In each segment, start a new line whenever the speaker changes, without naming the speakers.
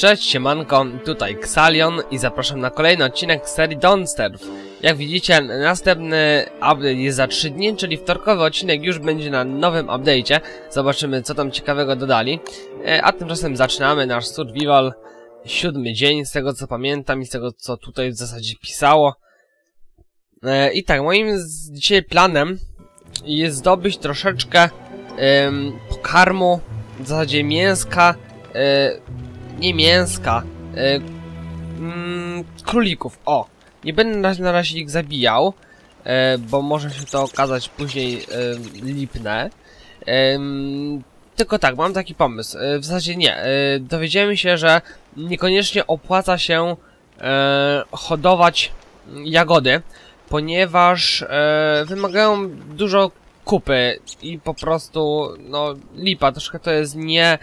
Cześć, siemanko, tutaj Xalion i zapraszam na kolejny odcinek serii Donsterf. Jak widzicie, następny update jest za 3 dni, czyli wtorkowy odcinek już będzie na nowym update'cie. Zobaczymy, co tam ciekawego dodali. E, a tymczasem zaczynamy nasz survival. Siódmy dzień, z tego co pamiętam i z tego co tutaj w zasadzie pisało. E, I tak, moim dzisiaj planem jest zdobyć troszeczkę em, pokarmu, w zasadzie mięska, e, nie mięska, e, mm, królików, o. Nie będę na, na razie ich zabijał, e, bo może się to okazać później e, lipne. Em, tylko tak, mam taki pomysł. E, w zasadzie nie. E, dowiedziałem się, że niekoniecznie opłaca się e, hodować jagody, ponieważ e, wymagają dużo kupy i po prostu, no, lipa, troszkę to jest nie,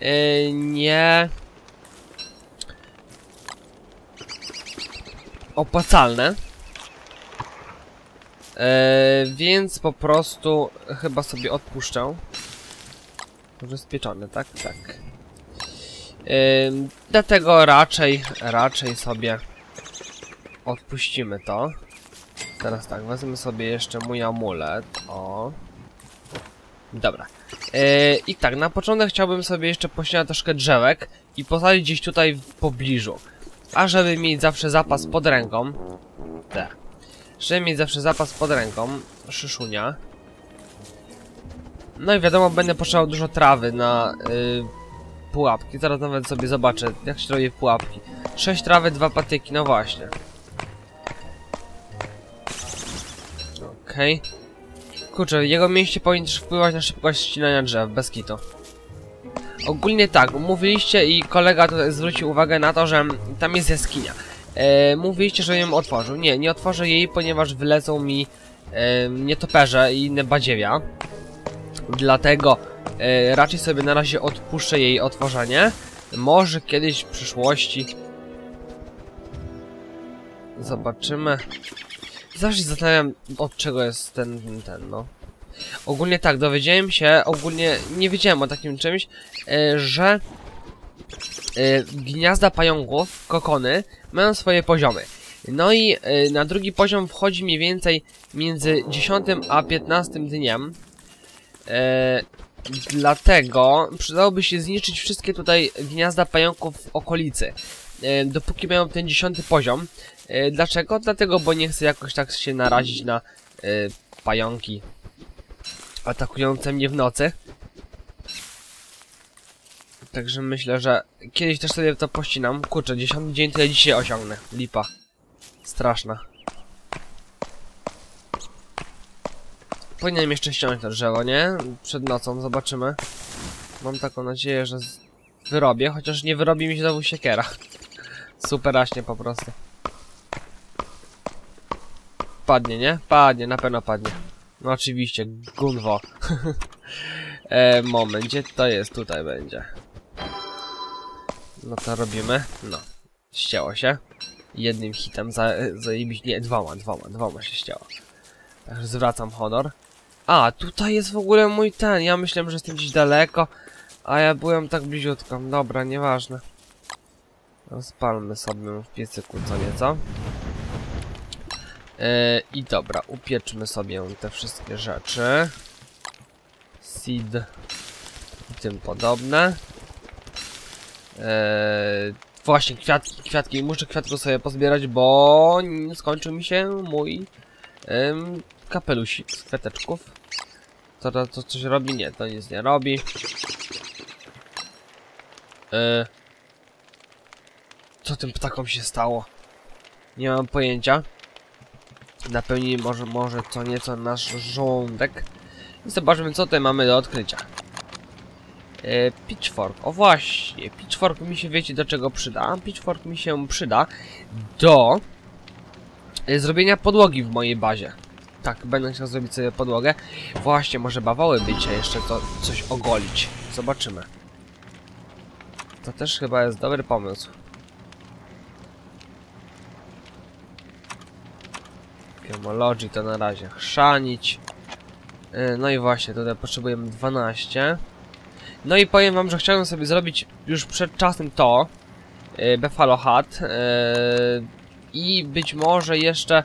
e, nie opłacalne. E, więc po prostu chyba sobie odpuszczę. Może spieczony, tak? Tak. E, dlatego raczej, raczej sobie odpuścimy to. Teraz tak, wezmę sobie jeszcze mój amulet. O. Dobra. E, I tak, na początek chciałbym sobie jeszcze pościnać troszkę drzewek i posadzić gdzieś tutaj w pobliżu. A żeby mieć zawsze zapas pod ręką. Te. Żeby mieć zawsze zapas pod ręką. Szyszunia. No i wiadomo, będę potrzebował dużo trawy na y, pułapki. Zaraz nawet sobie zobaczę, jak się robi pułapki. 6 trawy, 2 patyki, no właśnie. Okej. Okay. Kurczę, jego mięśnie powinny też wpływać na szybkość ścinania drzew, bez kitu. Ogólnie tak, mówiliście i kolega tutaj zwrócił uwagę na to, że tam jest jaskinia. E, mówiliście, że ją otworzył. Nie, nie otworzę jej, ponieważ wylecą mi e, nietoperze i inne badziewia. Dlatego e, raczej sobie na razie odpuszczę jej otworzenie. Może kiedyś w przyszłości. Zobaczymy. Zawsze się zastanawiam, od czego jest ten, ten, no. Ogólnie tak, dowiedziałem się, ogólnie nie wiedziałem o takim czymś, e, że e, gniazda pająków, kokony, mają swoje poziomy. No i e, na drugi poziom wchodzi mniej więcej między 10 a 15 dniem. Dlatego przydałoby się zniszczyć wszystkie tutaj gniazda pająków w okolicy. Dopóki mają ten 10 poziom. Dlaczego? Dlatego, bo nie chcę jakoś tak się narazić na pająki atakujące mnie w nocy. Także myślę, że kiedyś też sobie to pościnam. Kurczę, 10 dzień tyle dzisiaj osiągnę. Lipa. Straszna. Powinienem jeszcze ściągnąć to drzewo, nie? Przed nocą, zobaczymy. Mam taką nadzieję, że wyrobię, chociaż nie wyrobi mi się znowu siekiera. Superaśnie po prostu. Padnie, nie? Padnie, na pewno padnie. No oczywiście, Gunwo. e, moment, gdzie to jest? Tutaj będzie. No to robimy. No. Ścięło się. Jednym hitem za, zajebić. Nie, dwoma, dwoma, dwoma się ścięło. Także zwracam honor. A, tutaj jest w ogóle mój ten. Ja myślałem, że jestem gdzieś daleko. A ja byłem tak bliziutko. Dobra, nieważne. Spalmy sobie w piecyku co nieco. Yy, I dobra, upieczmy sobie te wszystkie rzeczy. Seed i tym podobne. Yy, właśnie, kwiatki, kwiatki. Muszę kwiatku sobie pozbierać, bo skończył mi się mój yy, kapelusik z kwiateczków. To, to, to coś robi? Nie, to nic nie robi. Yy, co tym ptakom się stało? Nie mam pojęcia napełni może, może co nieco nasz żołądek. I zobaczmy, co tutaj mamy do odkrycia. E, pitchfork. O właśnie, pitchfork mi się, wiecie, do czego przyda? Pitchfork mi się przyda do e, zrobienia podłogi w mojej bazie. Tak, będę chciał zrobić sobie podłogę. Właśnie, może bawoły być, jeszcze to coś ogolić. Zobaczymy. To też chyba jest dobry pomysł. Gemology to na razie chrzanić. No i właśnie, tutaj potrzebujemy 12. No i powiem wam, że chciałem sobie zrobić już przed czasem to, e, Buffalo Hat e, i być może jeszcze,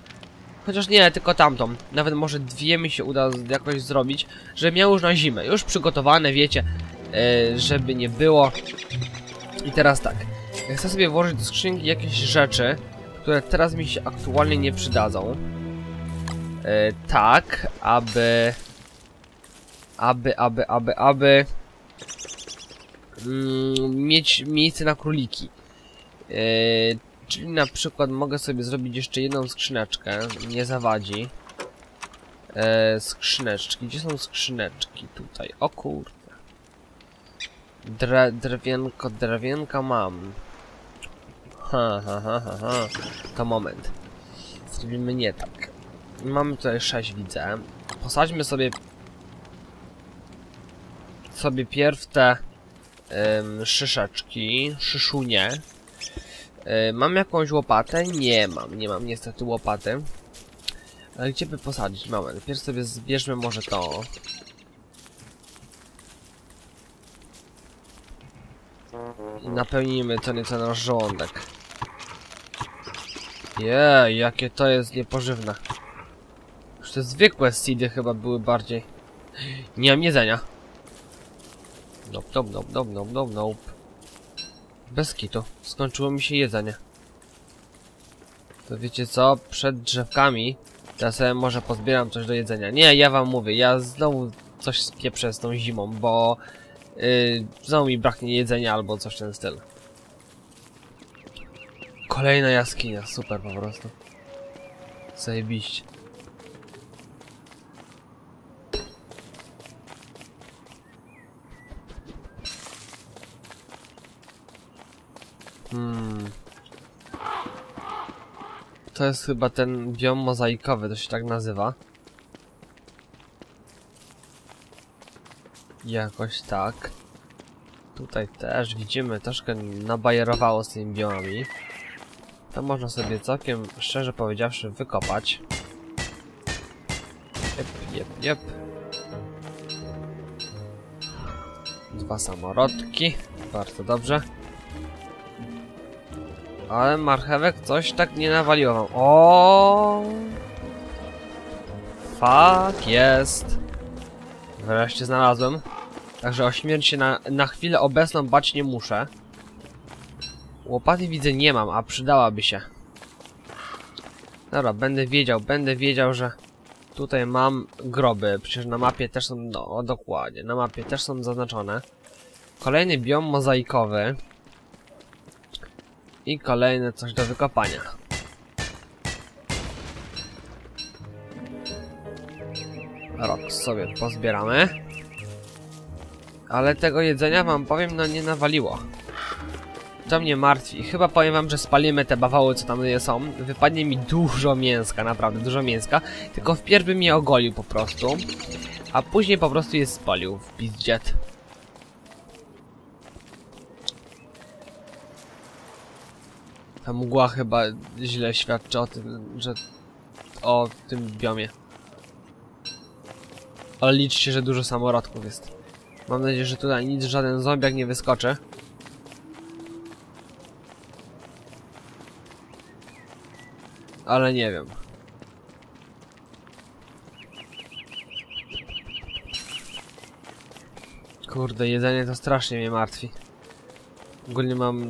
chociaż nie, tylko tamtą, nawet może dwie mi się uda jakoś zrobić, żeby miał już na zimę, już przygotowane, wiecie, e, żeby nie było. I teraz tak, chcę sobie włożyć do skrzynki jakieś rzeczy, które teraz mi się aktualnie nie przydadzą. E, tak, aby... Aby, aby, aby, aby... Mm, mieć miejsce na króliki. E, czyli na przykład mogę sobie zrobić jeszcze jedną skrzyneczkę, nie zawadzi. E, skrzyneczki, gdzie są skrzyneczki? Tutaj, o kurde. Dre, drewienko, drewienka mam. Ha, ha, ha, ha, ha. To moment. Zrobimy nie tak. Mamy tutaj 6 widzę. Posadźmy sobie sobie pierw te ym, szyszeczki, szyszunie. Y, mam jakąś łopatę? Nie mam, nie mam niestety łopaty. Ale gdzie by posadzić? Moment, pierw sobie zbierzmy może to. I napełnimy to nieco nasz żołądek. Jej, jakie to jest niepożywne. Te zwykłe seedy chyba były bardziej... Nie mam jedzenia. Nope, nope, nope, nope, nope, nope, nope. Bez kitu. Skończyło mi się jedzenie. To wiecie co? Przed drzewkami ja może pozbieram coś do jedzenia. Nie, ja wam mówię, ja znowu coś spieprzę z tą zimą, bo... Yy, znowu mi braknie jedzenia albo coś w ten styl. Kolejna jaskinia, super po prostu. Zajebiście. Hmm. To jest chyba ten biom mozaikowy, to się tak nazywa. Jakoś tak. Tutaj też widzimy, troszkę nabajerowało z tymi biomami. To można sobie całkiem, szczerze powiedziawszy, wykopać. Jep, jep, jep. Dwa samorodki. Bardzo dobrze. Ale marchewek coś tak nie nawaliło wam. O. Fuck jest. Wreszcie znalazłem. Także o śmierć się na, na chwilę obecną bać nie muszę. Łopaty widzę nie mam, a przydałaby się. Dobra, będę wiedział, będę wiedział, że tutaj mam groby. Przecież na mapie też są, no dokładnie, na mapie też są zaznaczone. Kolejny biom mozaikowy. I kolejne coś do wykopania. Rok sobie pozbieramy. Ale tego jedzenia wam powiem, no nie nawaliło. To mnie martwi. Chyba powiem wam, że spalimy te bawoły, co tam są. Wypadnie mi dużo mięska, naprawdę dużo mięska. Tylko wpierw bym je ogolił po prostu. A później po prostu je spalił w pizdziet. Ta mgła chyba źle świadczy o tym, że... o tym biomie. Ale liczcie, że dużo samorodków jest. Mam nadzieję, że tutaj nic, żaden zombiak nie wyskoczy. Ale nie wiem. Kurde, jedzenie to strasznie mnie martwi. Ogólnie mam...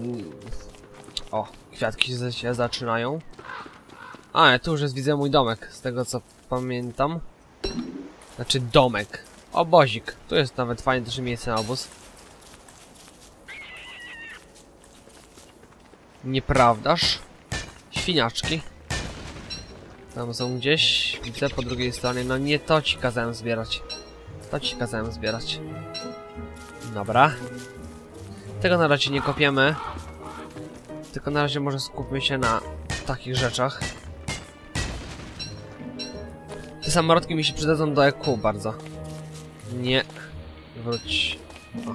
O, kwiatki się- się zaczynają. A, ja tu już jest, widzę mój domek, z tego co pamiętam. Znaczy domek. Obozik. Tu jest nawet fajne też miejsce na obóz. Nieprawdaż? Świniaczki. Tam są gdzieś. Widzę po drugiej stronie. No nie to ci kazałem zbierać. To ci kazałem zbierać. Dobra. Tego na razie nie kopiemy. Tylko na razie może skupmy się na takich rzeczach. Te samorodki mi się przydadzą do EQ bardzo. Nie. Wróć. O.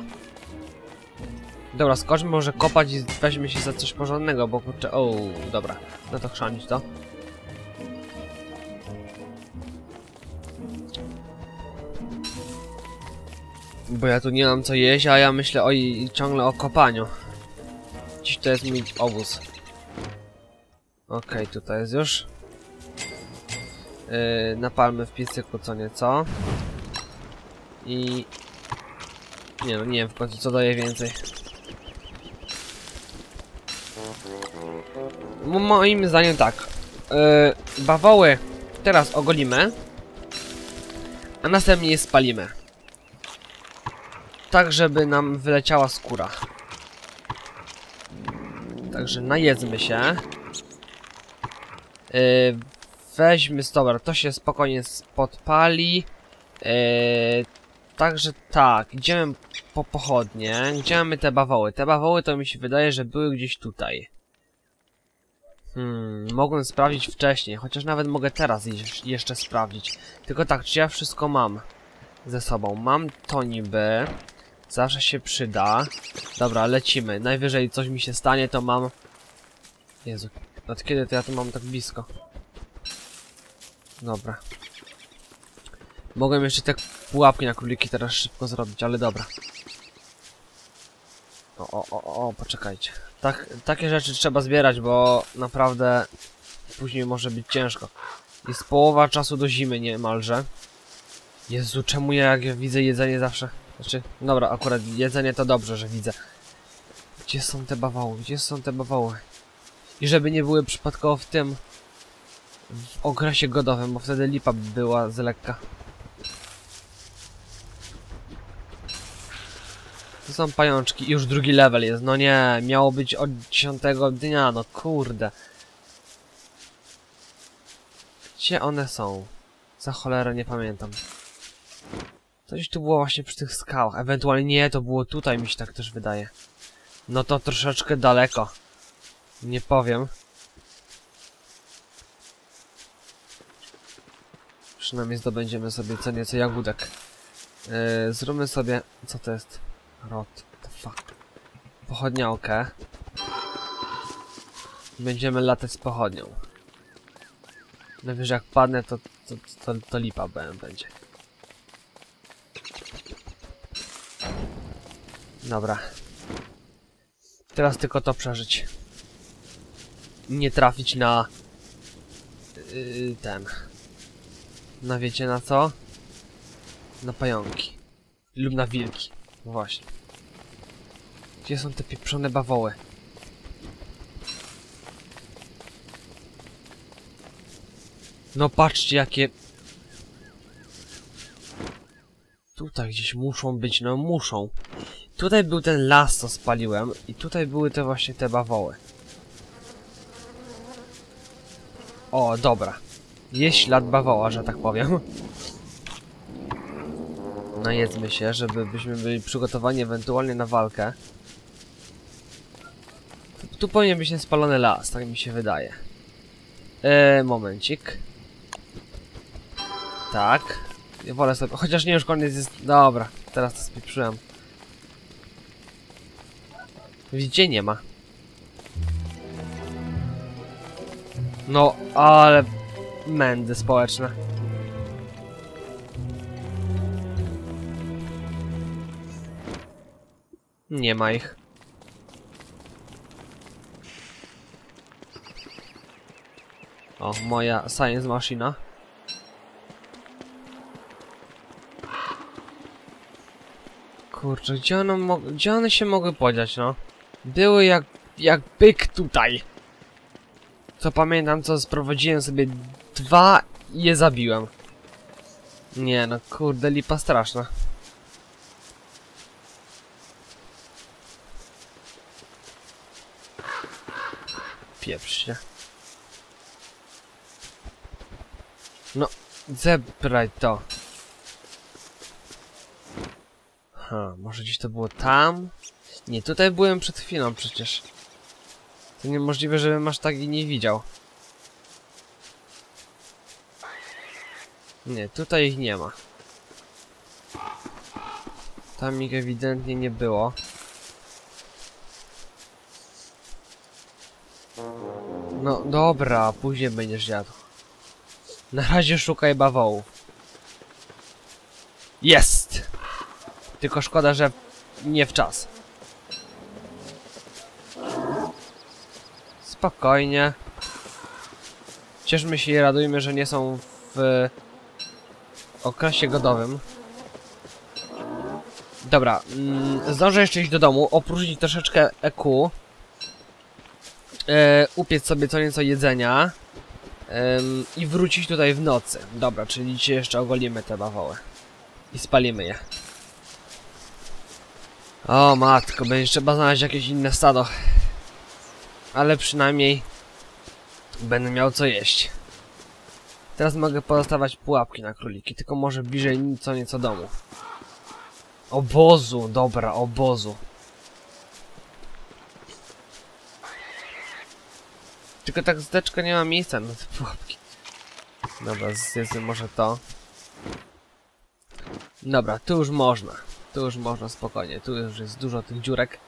Dobra, skoczmy może kopać i weźmy się za coś porządnego, bo kurczę... O, dobra. No to chrzanić to. Bo ja tu nie mam co jeść, a ja myślę o i ciągle o kopaniu. Gdzieś to jest mój obóz. Okej, tutaj jest już. Yy, napalmy w piecyku co nieco. I... Nie no, nie wiem w końcu co daje więcej. Moim zdaniem tak. Yy, bawoły teraz ogolimy. A następnie je spalimy. Tak, żeby nam wyleciała skóra. Także najedzmy się. Yy, weźmy, dobra, to się spokojnie podpali. Yy, także tak, idziemy po pochodnie. Gdzie mamy te bawoły? Te bawoły to mi się wydaje, że były gdzieś tutaj. Hmm, mogłem sprawdzić wcześniej, chociaż nawet mogę teraz jeszcze sprawdzić. Tylko tak, czy ja wszystko mam ze sobą? Mam to niby. Zawsze się przyda. Dobra, lecimy. Najwyżej coś mi się stanie, to mam... Jezu, od kiedy to ja to mam tak blisko? Dobra. Mogłem jeszcze te pułapki na króliki teraz szybko zrobić, ale dobra. O, o, o, o, poczekajcie. Tak, takie rzeczy trzeba zbierać, bo naprawdę później może być ciężko. Jest połowa czasu do zimy niemalże. Jezu, czemu ja jak ja widzę jedzenie zawsze... Znaczy, dobra, akurat jedzenie to dobrze, że widzę. Gdzie są te bawoły? Gdzie są te bawoły? I żeby nie były przypadkowo w tym... W okresie godowym, bo wtedy lipa by była z lekka. To są pajączki. Już drugi level jest. No nie, miało być od 10 dnia, no kurde. Gdzie one są? Za cholerę nie pamiętam. Coś tu było właśnie przy tych skałach. Ewentualnie nie, to było tutaj, mi się tak też wydaje. No to troszeczkę daleko. Nie powiem. Przynajmniej zdobędziemy sobie co nieco jagódek. Yy, zróbmy sobie... Co to jest? Rot. The fuck. Pochodniałkę. Będziemy latać z pochodnią. Najwyżej jak padnę, to, to, to, to lipa będzie. Dobra. Teraz tylko to przeżyć. Nie trafić na... Yy, ten... Na wiecie na co? Na pająki. Lub na wilki. Właśnie. Gdzie są te pieprzone bawoły? No patrzcie jakie... Tutaj gdzieś muszą być, no muszą. Tutaj był ten las, co spaliłem i tutaj były te właśnie te bawoły. O, dobra. Jest ślad bawoła, że tak powiem. Najedzmy się, żeby byśmy byli przygotowani ewentualnie na walkę. Tu, powinien być niespalony las, tak mi się wydaje. Eee, momencik. Tak. Ja wolę sobie, chociaż nie już koniec jest... Dobra, teraz to spieprzyłem. Widzicie, nie ma. No, ale... Mędy społeczne. Nie ma ich. O, moja science maszyna. Kurczę, gdzie one, gdzie one się mogły podziać, no? Były jak, jak byk tutaj. Co pamiętam, co sprowadziłem sobie dwa i je zabiłem. Nie no, kurde, lipa straszna. Pieprz się. No, zebraj to. Ha, może gdzieś to było tam? Nie, tutaj byłem przed chwilą przecież. To niemożliwe, żebym aż tak i nie widział. Nie, tutaj ich nie ma. Tam ich ewidentnie nie było. No dobra, później będziesz jadł. Na razie szukaj bawołów. Jest! Tylko szkoda, że nie w czas. Spokojnie. Cieszmy się i radujmy, że nie są w okresie godowym. Dobra, mm, zdążę jeszcze iść do domu, opróżnić troszeczkę EQ. E, upiec sobie co nieco jedzenia. em, I wrócić tutaj w nocy. Dobra, czyli dzisiaj jeszcze ogolimy te bawoły. I spalimy je. O matko, będzie trzeba znaleźć jakieś inne stado. Ale przynajmniej będę miał co jeść. Teraz mogę pozostawać pułapki na króliki, tylko może bliżej co nieco domu. Obozu, dobra, obozu. Tylko tak zdeczka nie ma miejsca na te pułapki. Dobra, zjedzmy może to. Dobra, tu już można. Tu już można spokojnie. Tu już jest dużo tych dziurek.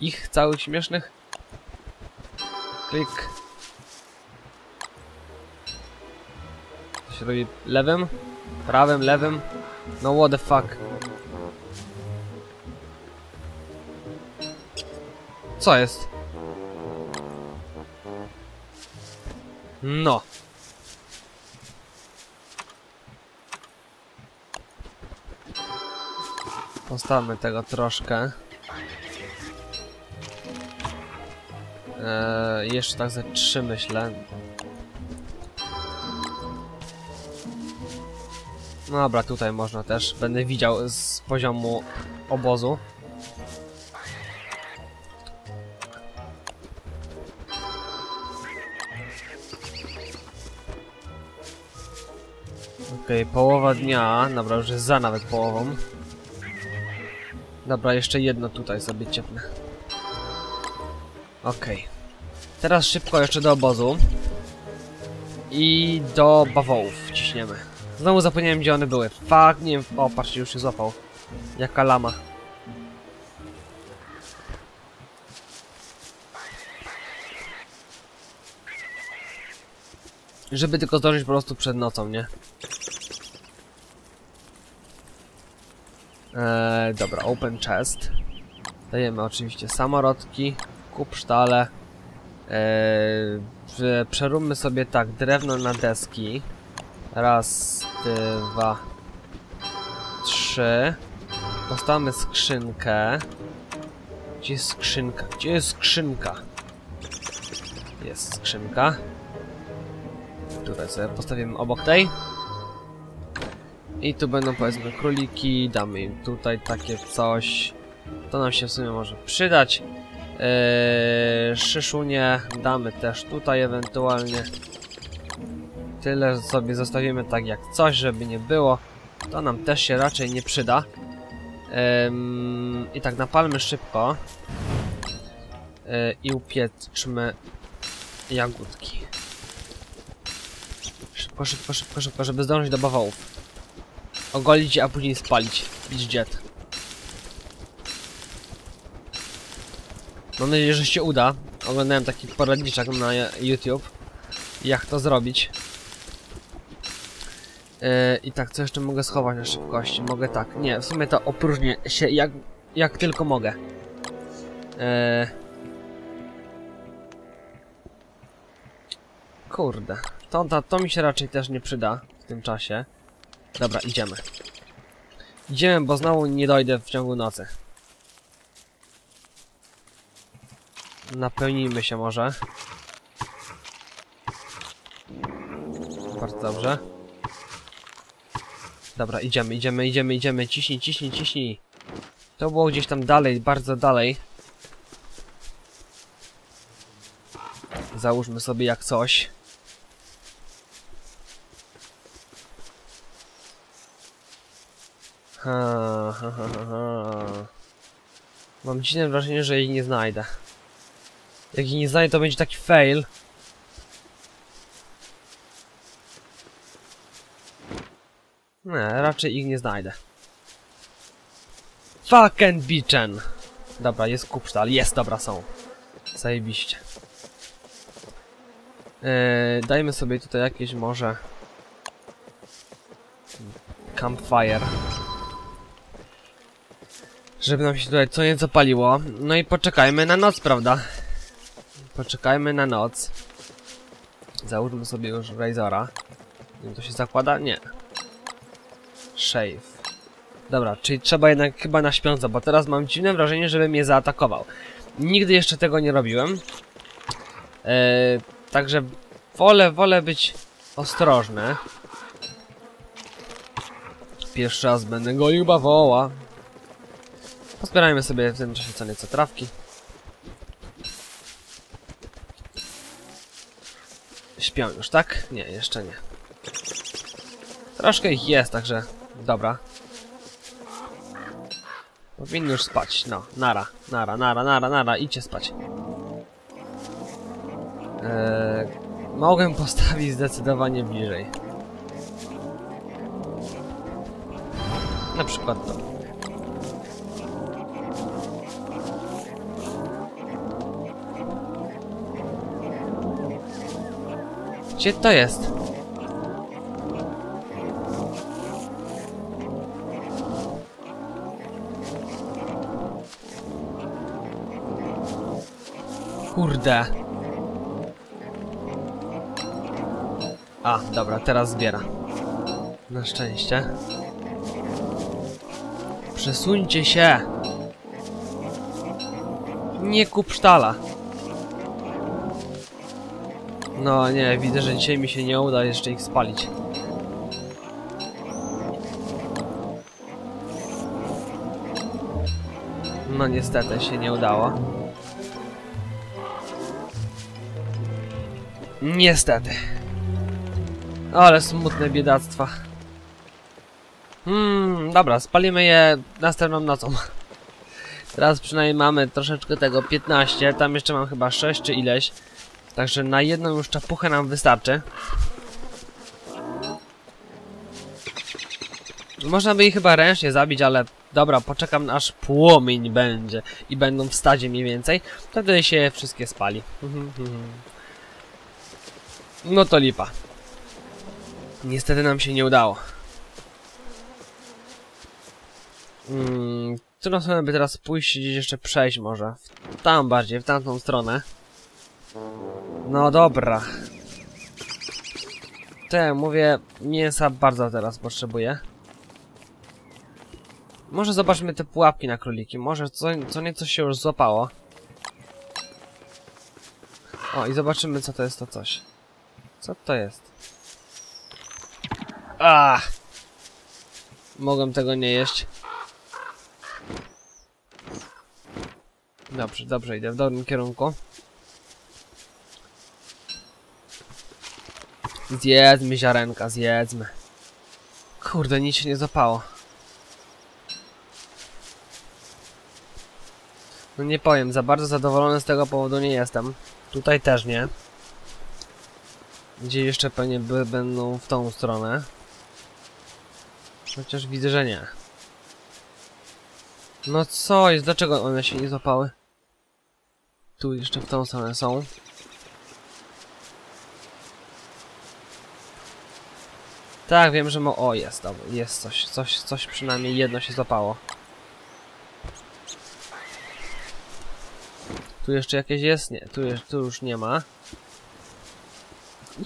Ich całych śmiesznych. To się robi lewym? Prawym, lewym? No what the fuck. Co jest? No. Postawmy tego troszkę. Eee, jeszcze tak ze trzy myślę. No dobra, tutaj można też. Będę widział z poziomu obozu. Okej, połowa dnia. Dobra, już jest za nawet połową. Dobra, jeszcze jedno tutaj sobie ciepnę. Okej. Teraz szybko jeszcze do obozu. I do bawołów ciśniemy. Znowu zapomniałem gdzie one były. Fuck, nie wiem. O, patrzcie, już się złapał. Jaka lama. Żeby tylko zdążyć po prostu przed nocą, nie? Eee, dobra, open chest. Dajemy oczywiście samorodki, kupsztale. Eee, prze- przeróbmy sobie tak, drewno na deski. Raz, dwa, trzy. Postawmy skrzynkę. Gdzie jest skrzynka? Gdzie jest skrzynka? Jest skrzynka. Tutaj sobie postawimy obok tej. I tu będą powiedzmy króliki, damy im tutaj takie coś. To nam się w sumie może przydać. Eee, szyszunie damy też tutaj ewentualnie. Tyle sobie zostawimy tak jak coś, żeby nie było. To nam też się raczej nie przyda. Em, I tak napalmy szybko. E, I upieczmy jagódki. Szybko, szybko, szybko, szybko, żeby zdążyć do bawołów. Ogolić a później spalić. Jet. Mam nadzieję, że się uda. Oglądałem taki poradniczek na YouTube. Jak to zrobić. Yy, I tak, co jeszcze mogę schować na szybkości? Mogę tak. Nie, w sumie to opróżnię się jak, jak tylko mogę. Yy. Kurde. To, to, to mi się raczej też nie przyda w tym czasie. Dobra, idziemy. Idziemy, bo znowu nie dojdę w ciągu nocy. Napełnijmy się może. Bardzo dobrze. Dobra, idziemy, idziemy, idziemy, idziemy. Ciśnij, ciśnij, ciśnij. To było gdzieś tam dalej, bardzo dalej. Załóżmy sobie jak coś. Ha, ha, ha, ha. Mam dziwne wrażenie, że jej nie znajdę. Jak jej nie znajdę, to będzie taki fail. Nie, raczej ich nie znajdę. Fucking bitchen! Dobra, jest kupsztal. Jest, dobra, są. Zajebiście. Yy, dajmy sobie tutaj jakieś może... Campfire. Żeby nam się tutaj co nieco paliło. No i poczekajmy na noc, prawda? Poczekajmy na noc. Załóżmy sobie już Razora. Nie wiem, to się zakłada? Nie. Shave. Dobra, czyli trzeba jednak chyba na śpiąco, bo teraz mam dziwne wrażenie, żeby mnie zaatakował. Nigdy jeszcze tego nie robiłem. Eee, także wolę, wolę być ostrożny. Pierwszy raz będę golił bawoła. Pozbierajmy sobie w tym czasie co nieco trawki. Śpią już, tak? Nie, jeszcze nie. Troszkę ich jest, także dobra. Powinny już spać, no, nara, nara, nara, nara, nara, idźcie spać. Eee, mogłem postawić zdecydowanie bliżej. Na przykład to. Gdzie to jest? Kurde. A, dobra, teraz zbiera. Na szczęście. Przesuńcie się! Nie kup sztala. No nie, widzę, że dzisiaj mi się nie uda jeszcze ich spalić. No niestety się nie udało. Niestety. Ale smutne biedactwa. Hmm, dobra, spalimy je następną nocą. Teraz przynajmniej mamy troszeczkę tego 15, tam jeszcze mam chyba 6 czy ileś. Także na jedną już czapuchę nam wystarczy. Można by ich chyba ręcznie zabić, ale dobra, poczekam aż płomień będzie i będą w stadzie mniej więcej. Wtedy się wszystkie spali. No to lipa. Niestety nam się nie udało. Hmm, którą stronę by teraz pójść gdzieś jeszcze przejść może? Tam bardziej, w tamtą stronę. No dobra. Te, mówię, mięsa bardzo teraz potrzebuję. Może zobaczmy te pułapki na króliki. Może co, co nieco się już złapało. O, i zobaczymy co to jest to coś. Co to jest? Ah! Mogłem tego nie jeść. Dobrze, dobrze, idę w dobrym kierunku. Zjedzmy ziarenka, zjedzmy. Kurde, nic się nie zapało. No nie powiem, za bardzo zadowolony z tego powodu nie jestem. Tutaj też nie. Gdzie jeszcze pewnie by, będą w tą stronę. Chociaż widzę, że nie. No co jest? Dlaczego one się nie złapały? Tu jeszcze w tą stronę są. Tak, wiem, że mo... O, jest, dobra, jest coś, coś, coś przynajmniej jedno się złapało. Tu jeszcze jakieś jest? Nie, tu, tu już nie ma.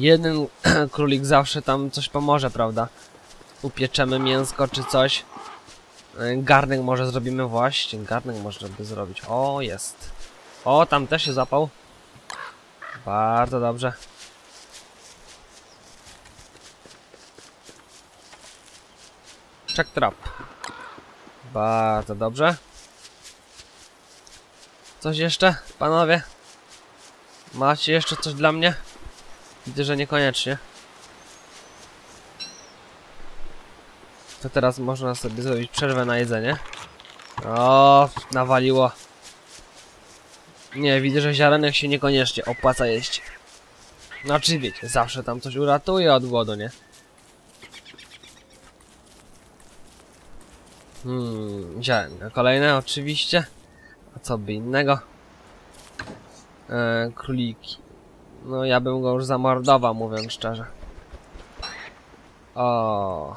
Jeden królik zawsze tam coś pomoże, prawda? Upieczemy mięsko czy coś. E, garnek może zrobimy właśnie. Garnek można by zrobić. O, jest. O, tam też się zapał. Bardzo dobrze. Check trap. Bardzo dobrze. Coś jeszcze, panowie? Macie jeszcze coś dla mnie? Widzę, że niekoniecznie. To teraz można sobie zrobić przerwę na jedzenie. O, nawaliło. Nie, widzę, że ziarenek się niekoniecznie opłaca jeść. No czy wiecie, zawsze tam coś uratuje od głodu, nie? Hmm, ziarenka kolejne oczywiście. A co by innego? Eee, króliki. No ja bym go już zamordował, mówiąc szczerze. O.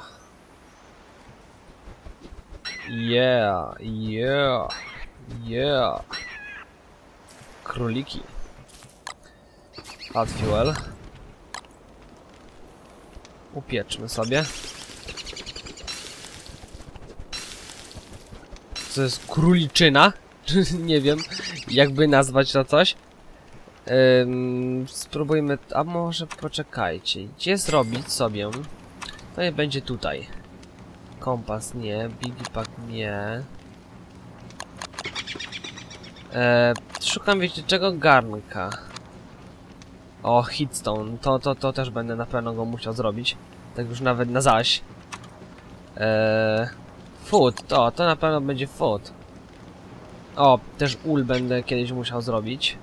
Yeah, yeah, yeah. Króliki. Hot fuel. Upieczmy sobie. Co jest króliczyna? Nie wiem, jakby nazwać to coś. Ym, spróbujmy, a może poczekajcie, gdzie zrobić sobie? To nie będzie tutaj. Kompas nie, Bigipak nie. E, szukam wiecie czego? Garnka. O, hitstone. To, to, to też będę na pewno go musiał zrobić. Tak już nawet na zaś. Eee, food, to, to na pewno będzie food. O, też ul będę kiedyś musiał zrobić.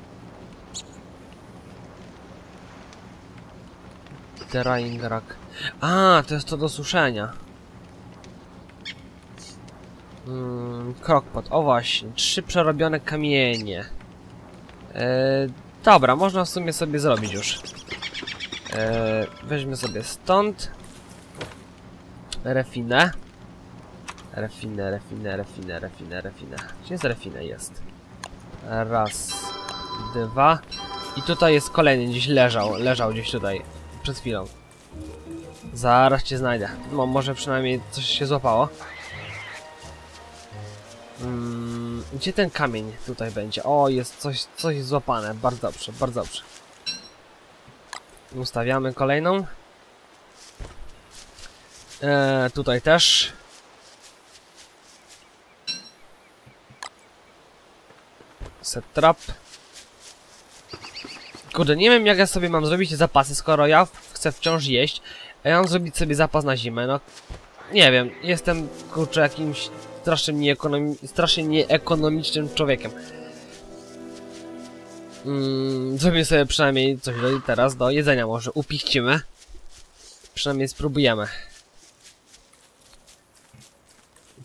Drying rack. A, to jest to do suszenia. Mm, crockpot, o właśnie, trzy przerobione kamienie. Eee, dobra, można w sumie sobie zrobić już. Eee, weźmy sobie stąd. Refinę. Refinę, refinę, refinę, refinę, refinę. Gdzie jest refinę? Jest. Raz, dwa. I tutaj jest kolejny, gdzieś leżał, leżał gdzieś tutaj. Przed chwilą. Zaraz cię znajdę. No, może przynajmniej coś się złapało. Mm, gdzie ten kamień tutaj będzie? O, jest coś, coś złapane. Bardzo dobrze, bardzo dobrze. Ustawiamy kolejną. Eee, tutaj też. Set trap. Kurde, nie wiem jak ja sobie mam zrobić zapasy, skoro ja chcę wciąż jeść, a ja mam zrobić sobie zapas na zimę, no... Nie wiem, jestem, kurczę, jakimś strasznie, nieekonomi strasznie nieekonomicznym człowiekiem. Mm, zrobimy sobie przynajmniej coś do, teraz do jedzenia może upichcimy. Przynajmniej spróbujemy.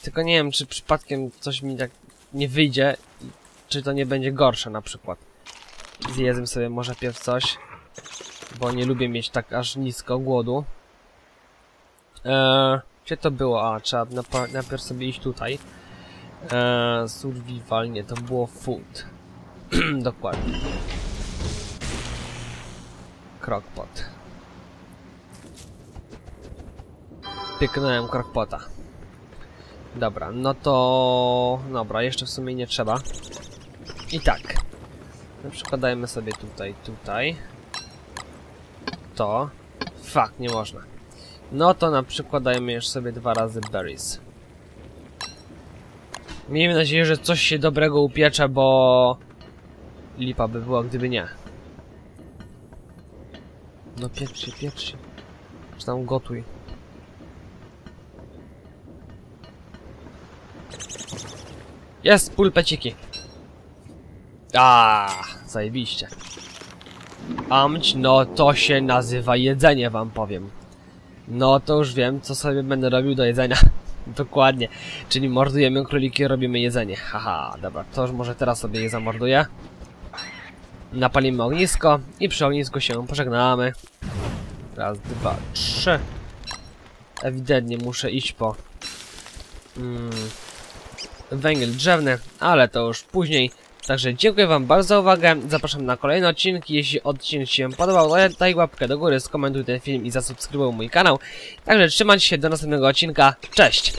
Tylko nie wiem, czy przypadkiem coś mi tak nie wyjdzie, czy to nie będzie gorsze na przykład. Zjedzę sobie może pierw coś, bo nie lubię mieć tak aż nisko głodu. Eee, gdzie to było? A, trzeba najpierw sobie iść tutaj. Eee, survival, nie, to było food. Dokładnie. Crockpot. Pyknąłem crockpota. Dobra, no to... Dobra, jeszcze w sumie nie trzeba. I tak. Na przykład dajmy sobie tutaj, tutaj. To. Fakt, nie można. No to na przykład dajmy już sobie dwa razy berries. Miejmy nadzieję, że coś się dobrego upiecze, bo... Lipa by była, gdyby nie. No piecz się, piecz się. Czy tam gotuj. Jest, pulpeciki. A, zajebiście. Amć, no to się nazywa jedzenie, wam powiem. No to już wiem, co sobie będę robił do jedzenia. Dokładnie. Czyli mordujemy króliki, robimy jedzenie. Haha, dobra, to już może teraz sobie je zamorduję. Napalimy ognisko i przy ognisku się pożegnamy. Raz, dwa, trzy. Ewidentnie muszę iść po... Mm, węgiel drzewny, ale to już później. Także dziękuję wam bardzo za uwagę, zapraszam na kolejne odcinki, jeśli odcinek się podobał, daj łapkę do góry, skomentuj ten film i zasubskrybuj mój kanał. Także trzymajcie się do następnego odcinka, cześć!